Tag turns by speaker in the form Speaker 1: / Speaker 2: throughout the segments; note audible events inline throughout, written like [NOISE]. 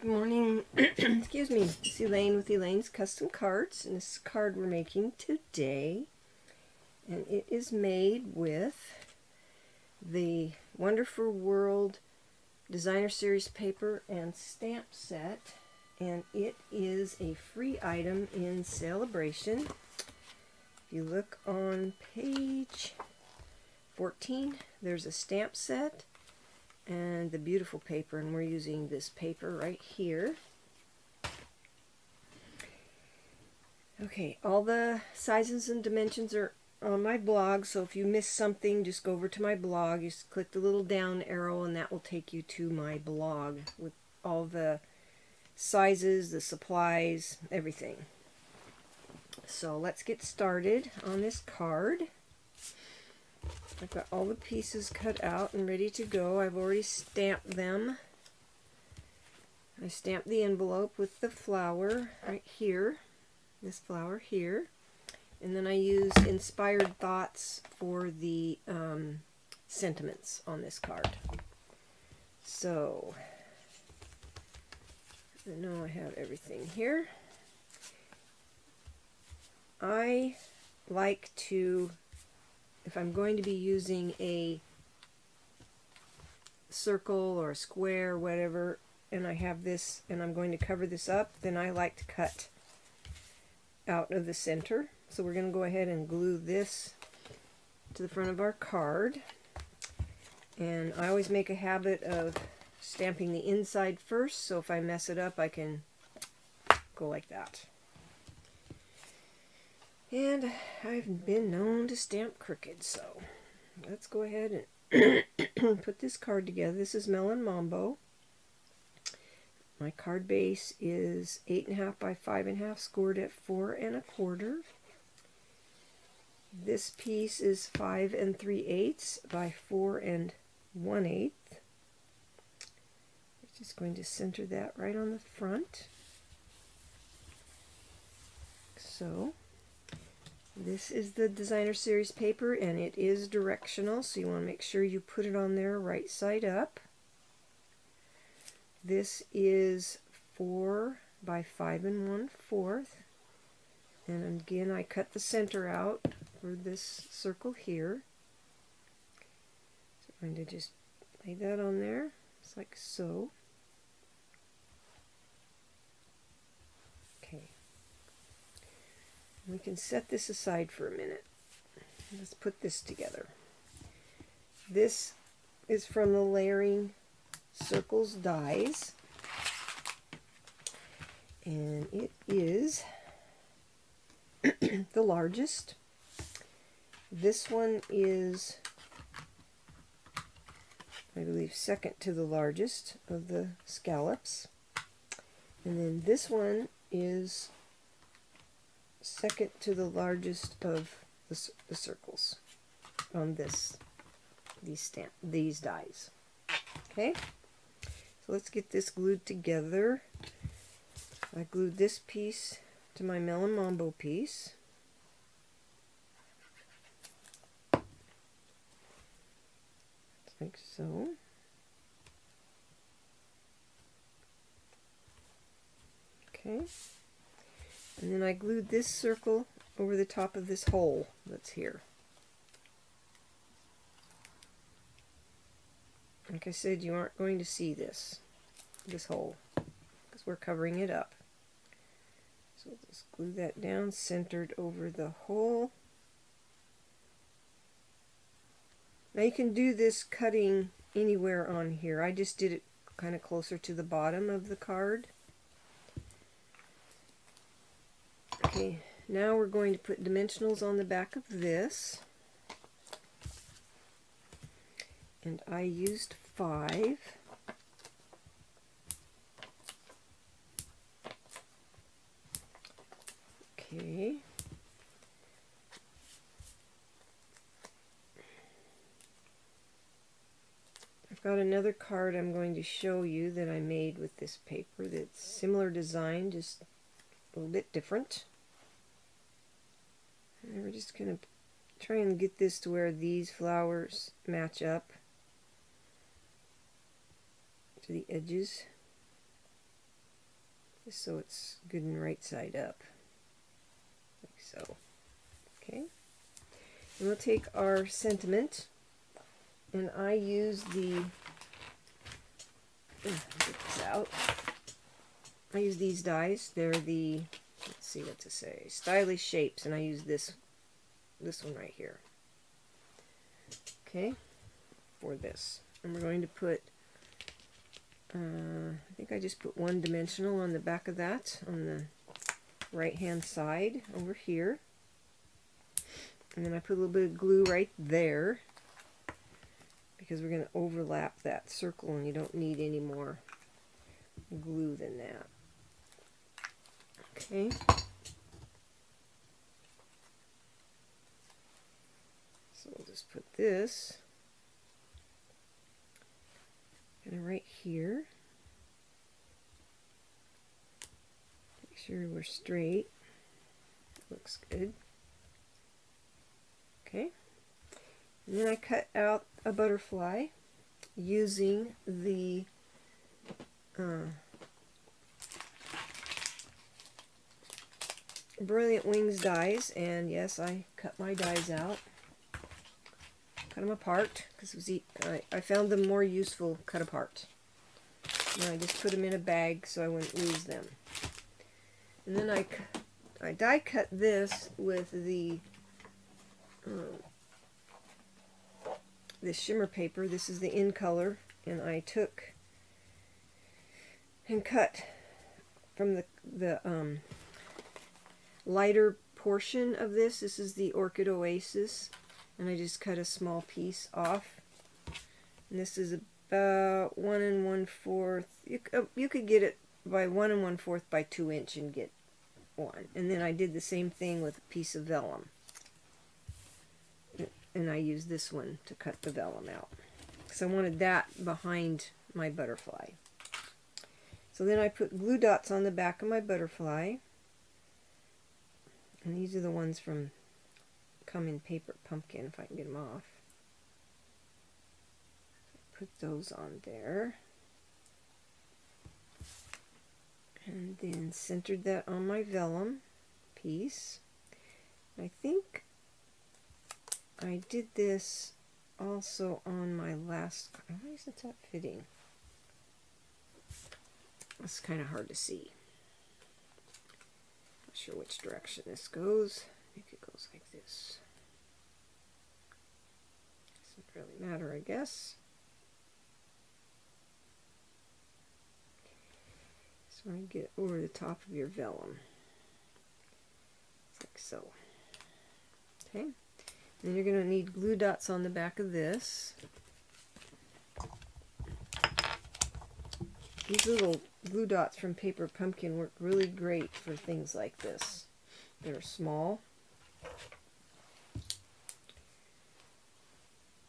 Speaker 1: Good morning. [CLEARS THROAT] Excuse me. It's Elaine with Elaine's Custom Cards. And this card we're making today. And it is made with the Wonderful World Designer Series paper and stamp set. And it is a free item in Sale-a-Bration. If you look on page 14, there's a stamp set and the beautiful paper and we're using this paper right here. Okay all the sizes and dimensions are on my blog so if you miss something just go over to my blog. Just click the little down arrow and that will take you to my blog with all the sizes the supplies everything. So let's get started on this card I've got all the pieces cut out and ready to go. I've already stamped them. I stamped the envelope with the flower right here, this flower here. And then I used Inspired Thoughts for the um, sentiments on this card. So, I know I have everything here. I like to if I'm going to be using a circle or a square or whatever, and I have this and I'm going to cover this up, then I like to cut out of the center. So we're going to go ahead and glue this to the front of our card. And I always make a habit of stamping the inside first, so if I mess it up, I can go like that. And I've been known to stamp crooked, so let's go ahead and [COUGHS] put this card together. This is Melon Mambo. My card base is 8.5 by 5.5, scored at 4 and a quarter. This piece is 5 and 3 eighths by 4 and 1 eighth. Just going to center that right on the front. So, this is the designer series paper and it is directional so you want to make sure you put it on there right side up. This is 4 by 5 and 1 fourth and again I cut the center out for this circle here. So I'm going to just lay that on there just like so. We can set this aside for a minute. Let's put this together. This is from the Layering Circles Dies. And it is [CLEARS THROAT] the largest. This one is, I believe, second to the largest of the scallops. And then this one is second to the largest of the, the circles on this these stamp these dies. Okay, so let's get this glued together. I glued this piece to my Melon Mambo piece. Like so. Okay. And then I glued this circle over the top of this hole that's here. Like I said, you aren't going to see this, this hole, because we're covering it up. So just glue that down, centered over the hole. Now you can do this cutting anywhere on here. I just did it kind of closer to the bottom of the card. Okay, now we're going to put dimensionals on the back of this. And I used five. Okay. I've got another card I'm going to show you that I made with this paper that's similar design, just a little bit different. And we're just going to try and get this to where these flowers match up to the edges. just so it's good and right side up, like so. Okay, and we'll take our sentiment, and I use the, uh, get this out, I use these dies, they're the, let's see what to say, stylish shapes, and I use this, this one right here. Okay, for this. And we're going to put uh, I think I just put one dimensional on the back of that on the right hand side over here and then I put a little bit of glue right there because we're going to overlap that circle and you don't need any more glue than that okay so we'll just put this kind of right here. Make sure we're straight. Looks good. Okay. And then I cut out a butterfly using the uh, Brilliant Wings dies, and yes, I cut my dies out cut them apart because I, I found them more useful cut apart. And I just put them in a bag so I wouldn't lose them. And then I, I die cut this with the um, this shimmer paper. This is the in color, and I took and cut from the the um, lighter portion of this. This is the Orchid Oasis, and I just cut a small piece off. And this is about one and one fourth. You, uh, you could get it by one and one fourth by two inch and get one. And then I did the same thing with a piece of vellum. And I used this one to cut the vellum out. Because I wanted that behind my butterfly. So then I put glue dots on the back of my butterfly. And these are the ones from come in paper pumpkin if I can get them off. Put those on there. And then centered that on my vellum piece. I think I did this also on my last, why isn't that fitting? It's kind of hard to see. Sure which direction this goes. I think it goes like this. Doesn't really matter, I guess. So I get over the top of your vellum. like so. Okay. Then you're going to need glue dots on the back of this. These little glue dots from Paper Pumpkin work really great for things like this. They're small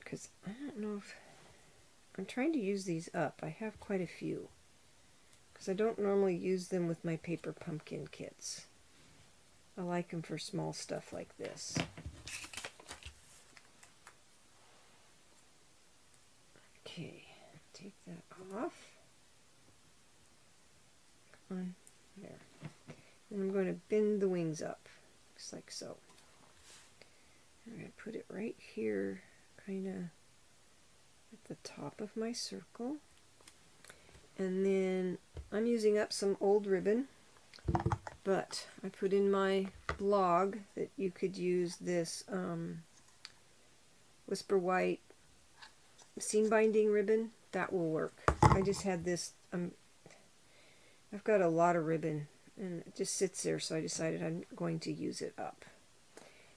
Speaker 1: because I don't know if I'm trying to use these up. I have quite a few because I don't normally use them with my paper pumpkin kits. I like them for small stuff like this. Okay, take that off. On, there. And I'm going to bend the wings up, just like so. I'm going to put it right here kind of at the top of my circle. And then I'm using up some old ribbon, but I put in my blog that you could use this um, Whisper White seam binding ribbon. That will work. I just had this, um, I've got a lot of ribbon and it just sits there so I decided I'm going to use it up.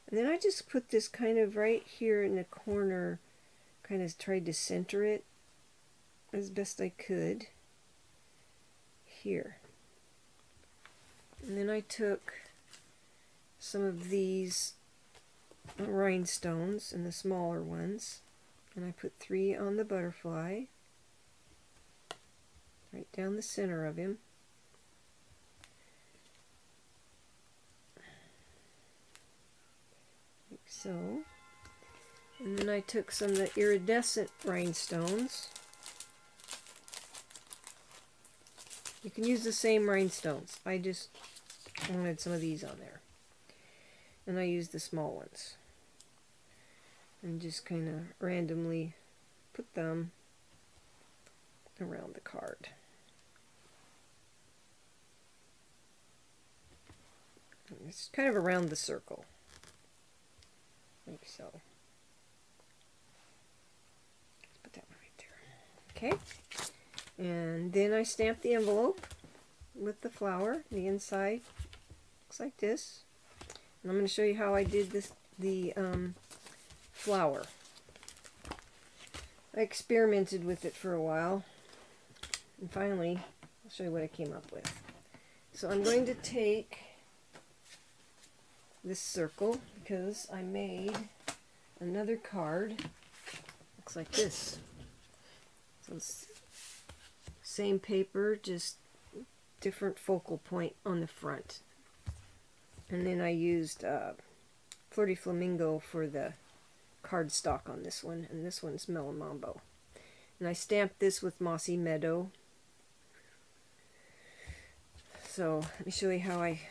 Speaker 1: And then I just put this kind of right here in the corner, kind of tried to center it as best I could here. And then I took some of these rhinestones and the smaller ones and I put three on the butterfly right down the center of him so. And then I took some of the iridescent rhinestones. You can use the same rhinestones. I just wanted some of these on there. And I used the small ones. And just kind of randomly put them around the card. It's kind of around the circle, like so. Let's put that one right there. Okay, and then I stamp the envelope with the flower. The inside looks like this. And I'm going to show you how I did this the um, flower. I experimented with it for a while, and finally, I'll show you what I came up with. So I'm going to take this circle because I made another card. Looks like this. So same paper, just different focal point on the front. And then I used uh, Flirty Flamingo for the cardstock on this one, and this one's Melon Mambo. And I stamped this with Mossy Meadow. So let me show you how I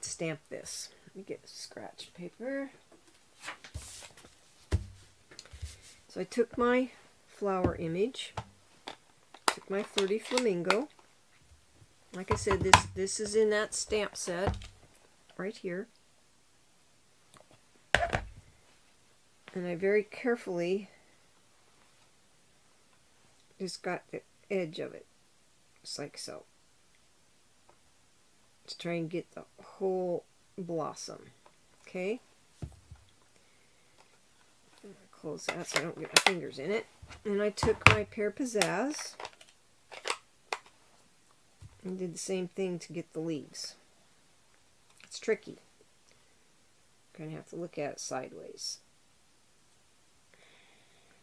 Speaker 1: stamp this. Let me get scratch paper. So I took my flower image, took my Flirty Flamingo. Like I said, this, this is in that stamp set right here. And I very carefully just got the edge of it, just like so. To try and get the whole blossom. Okay? Close that so I don't get my fingers in it. And I took my Pear Pizzazz and did the same thing to get the leaves. It's tricky. Kind of have to look at it sideways.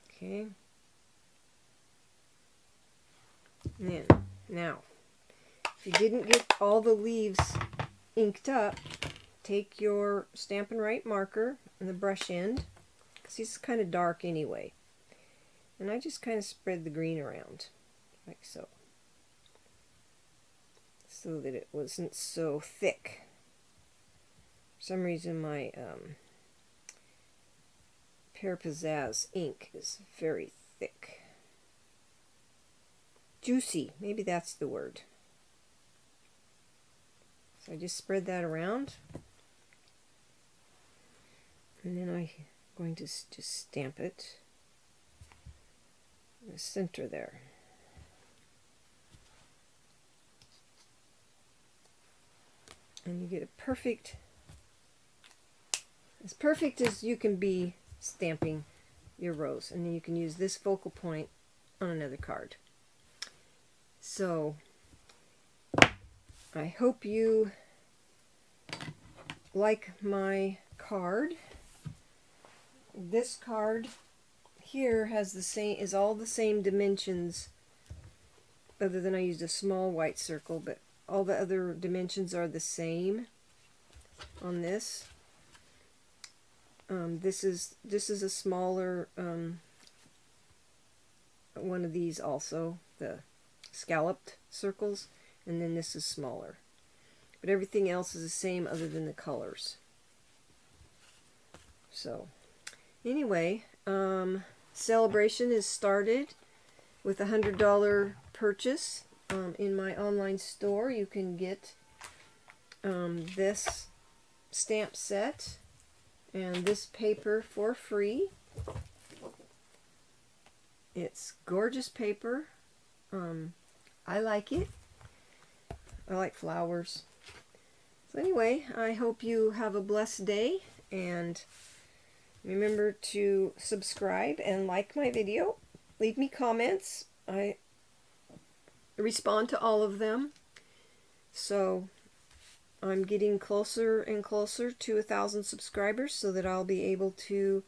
Speaker 1: Okay. And then, now, if you didn't get all the leaves inked up, take your Stampin' Write marker and the brush end, because he's kind of dark anyway. And I just kind of spread the green around, like so. So that it wasn't so thick. For some reason my um, Pear Pizzazz ink is very thick. Juicy, maybe that's the word. So I just spread that around. And then I'm going to just stamp it in the center there. And you get a perfect, as perfect as you can be stamping your rose. And then you can use this focal point on another card. So, I hope you like my card this card here has the same is all the same dimensions other than I used a small white circle but all the other dimensions are the same on this. Um, this is this is a smaller um, one of these also the scalloped circles and then this is smaller. But everything else is the same other than the colors. So Anyway, um, Sale-a-Bration is started with a hundred dollar purchase um, in my online store. You can get um, this stamp set and this paper for free. It's gorgeous paper. Um, I like it. I like flowers. So anyway, I hope you have a blessed day and Remember to subscribe and like my video. Leave me comments. I respond to all of them. So I'm getting closer and closer to a thousand subscribers so that I'll be able to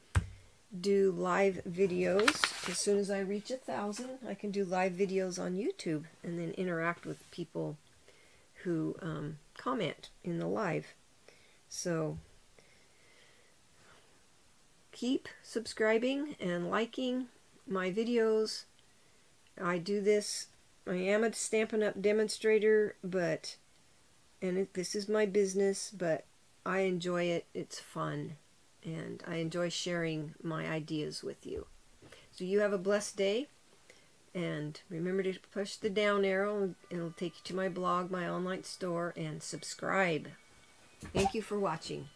Speaker 1: do live videos. As soon as I reach a thousand, I can do live videos on YouTube and then interact with people who um, comment in the live. So keep subscribing and liking my videos. I do this I am a Stampin' Up! demonstrator, but, and it, this is my business, but I enjoy it. It's fun, and I enjoy sharing my ideas with you. So you have a blessed day, and remember to push the down arrow. It'll take you to my blog, my online store, and subscribe. Thank you for watching.